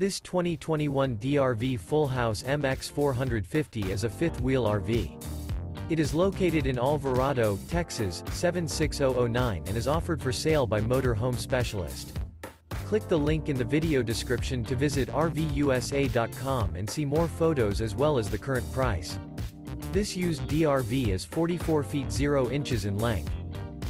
This 2021 DRV Full House MX450 is a fifth-wheel RV. It is located in Alvarado, Texas, 76009 and is offered for sale by Motor Home Specialist. Click the link in the video description to visit RVUSA.com and see more photos as well as the current price. This used DRV is 44 feet 0 inches in length.